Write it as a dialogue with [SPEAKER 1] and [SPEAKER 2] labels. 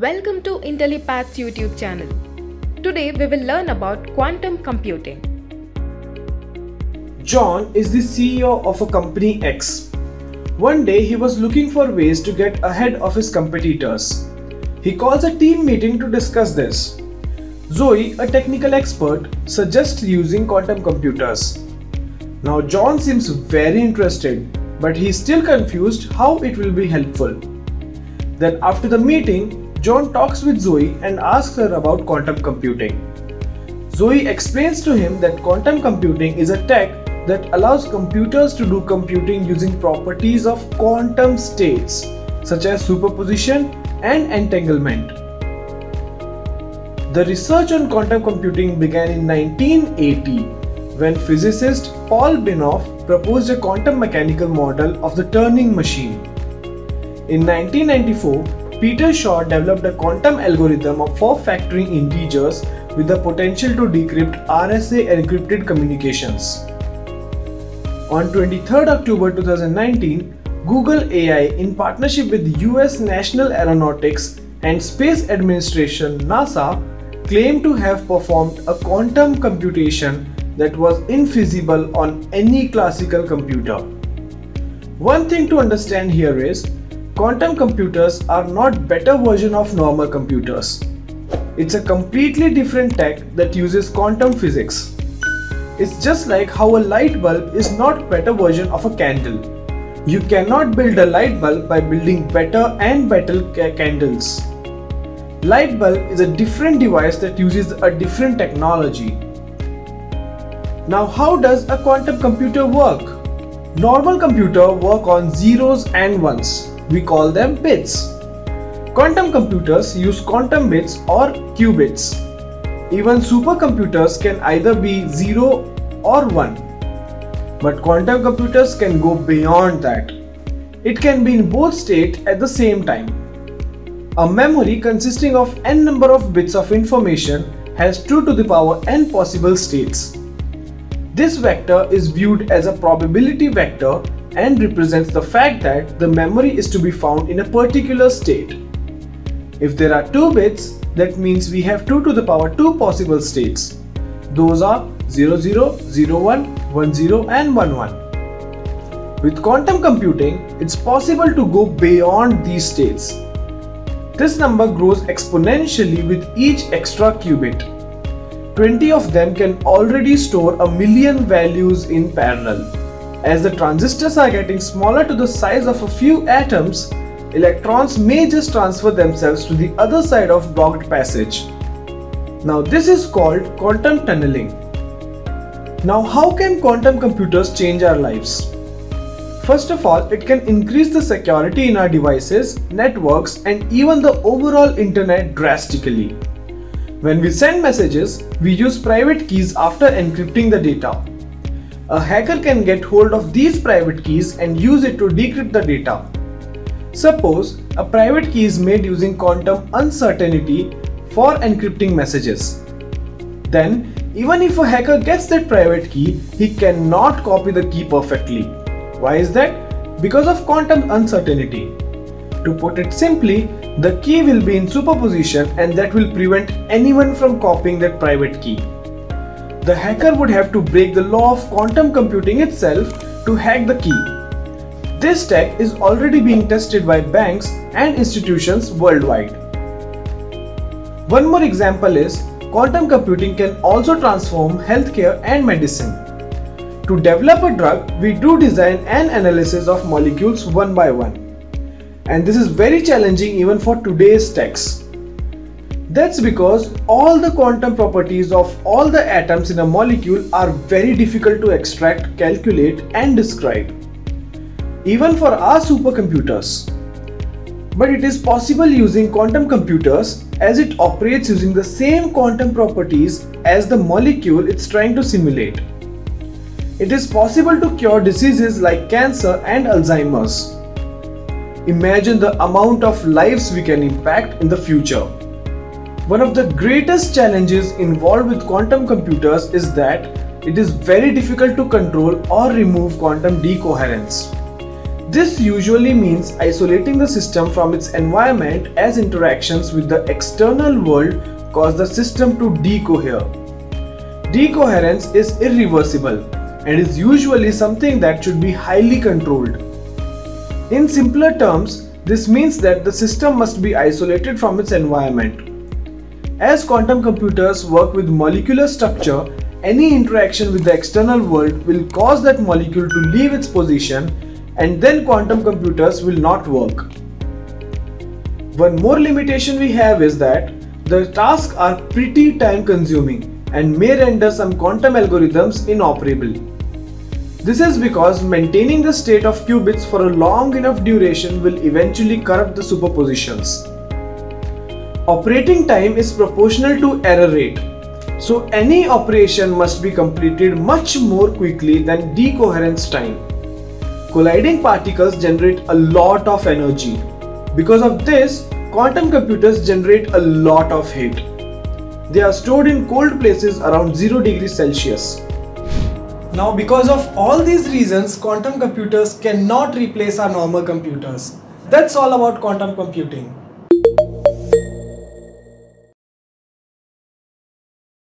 [SPEAKER 1] Welcome to Intellipaat's YouTube channel. Today we will learn about quantum computing.
[SPEAKER 2] John is the CEO of a company X. One day he was looking for ways to get ahead of his competitors. He calls a team meeting to discuss this. Zoe, a technical expert, suggests using quantum computers. Now John seems very interested, but he's still confused how it will be helpful. Then after the meeting, John talks with Zoe and asks her about quantum computing. Zoe explains to him that quantum computing is a tech that allows computers to do computing using properties of quantum states such as superposition and entanglement. The research on quantum computing began in 1980 when physicist Paul Benioff proposed a quantum mechanical model of the Turing machine. In 1994, Peter Shor developed a quantum algorithm for factoring integers with the potential to decrypt RSA encrypted communications. On 23 October 2019, Google AI, in partnership with US National Aeronautics and Space Administration NASA, claimed to have performed a quantum computation that was infeasible on any classical computer. One thing to understand here is quantum computers are not better version of normal computers. It's a completely different tech that uses quantum physics. It's just like how a light bulb is not better version of a candle. You cannot build a light bulb by building better and better ca- candles. Light bulb is a different device that uses a different technology. Now how does a quantum computer work? Normal computer work on zeros and ones. We call them bits. Quantum computers use quantum bits or qubits. Even supercomputers can either be 0 or 1. But quantum computers can go beyond that. It can be in both states at the same time. A memory consisting of n number of bits of information has 2 to the power n possible states. This vector is viewed as a probability vector and represents the fact that the memory is to be found in a particular state. If there are 2 bits, that means we have 2 to the power 2 possible states. Those are 00, 01, 10 and 11. With quantum computing, it's possible to go beyond these states. This number grows exponentially with each extra qubit. 20 of them can already store a million values in parallel. As the transistors are getting smaller to the size of a few atoms, electrons may just transfer themselves to the other side of blocked passage. Now this is called quantum tunneling. Now how can quantum computers change our lives? First of all, it can increase the security in our devices, networks and even the overall internet drastically. When we send messages, we use private keys after encrypting the data. A hacker can get hold of these private keys and use it to decrypt the data. Suppose a private key is made using quantum uncertainty for encrypting messages. Then, even if a hacker gets that private key, he cannot copy the key perfectly. Why is that? Because of quantum uncertainty. To put it simply, the key will be in superposition and that will prevent anyone from copying that private key. The hacker would have to break the law of quantum computing itself to hack the key. This tech is already being tested by banks and institutions worldwide. One more example is quantum computing can also transform healthcare and medicine. To develop a drug, we do design and analysis of molecules one by one. And this is very challenging even for today's techs. That's because all the quantum properties of all the atoms in a molecule are very difficult to extract, calculate and describe. Even for our supercomputers. But it is possible using quantum computers as it operates using the same quantum properties as the molecule it's trying to simulate. It is possible to cure diseases like cancer and Alzheimer's. Imagine the amount of lives we can impact in the future. One of the greatest challenges involved with quantum computers is that it is very difficult to control or remove quantum decoherence. This usually means isolating the system from its environment as interactions with the external world cause the system to decohere. Decoherence is irreversible and is usually something that should be highly controlled. In simpler terms, this means that the system must be isolated from its environment. As quantum computers work with molecular structure, any interaction with the external world will cause that molecule to leave its position and then quantum computers will not work. One more limitation we have is that the tasks are pretty time consuming and may render some quantum algorithms inoperable. This is because maintaining the state of qubits for a long enough duration will eventually corrupt the superpositions. Operating time is proportional to error rate. So any operation must be completed much more quickly than decoherence time. Colliding particles generate a lot of energy. Because of this, quantum computers generate a lot of heat. They are stored in cold places around 0 degrees Celsius.
[SPEAKER 3] Now because of all these reasons, quantum computers cannot replace our normal computers. That's all about quantum computing.